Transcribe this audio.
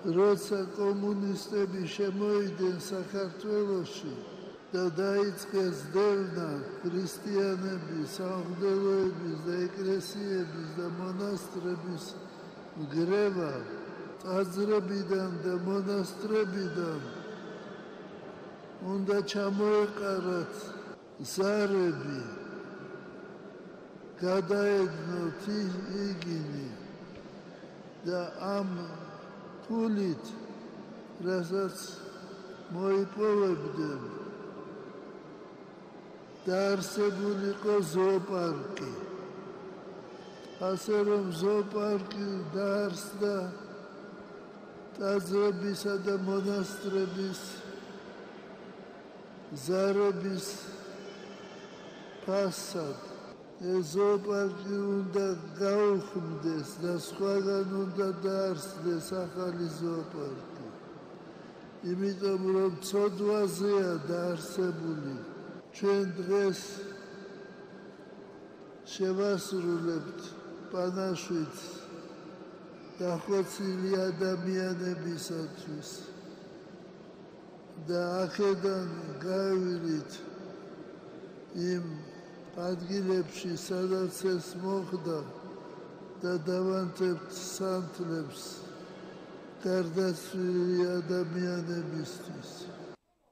როცა კომუნისტები შემოიდნენ საქართველოში და დაიწყეს დევნა ქრისტიანების, სამღვდელოების და ეკლესიების და მონასტრების გრევა ტაძრებიდან და მონასტრებიდან უნდა ჩამოეყარათ ზარები გადაედნოთ იგინი და ამ ფულით რასაც მოიპოვებდნენ. დაარსებულიყო ზოოპარკი. ასე რომ ზოოპარკი დაარსდა ტაძრებისა და მონასტრების ზარების ფასად ზოოპარკი უნდა გაუხმდეს და სხვაგან უნდა დაარსდეს ახალი ზოოპარკი. იმიტომ რომ ცოდვაზეა დაარსებული. ჩვენ დღეს შევასრულებთ პანაშვიდს დახოცილი ადამიანებისათვის. და ახედან გავივლით იმ ადგილებში, სადაც ეს მოხდა და დავანთებთ სანთლებს გარდაცვლილი ადამიანებისთვის.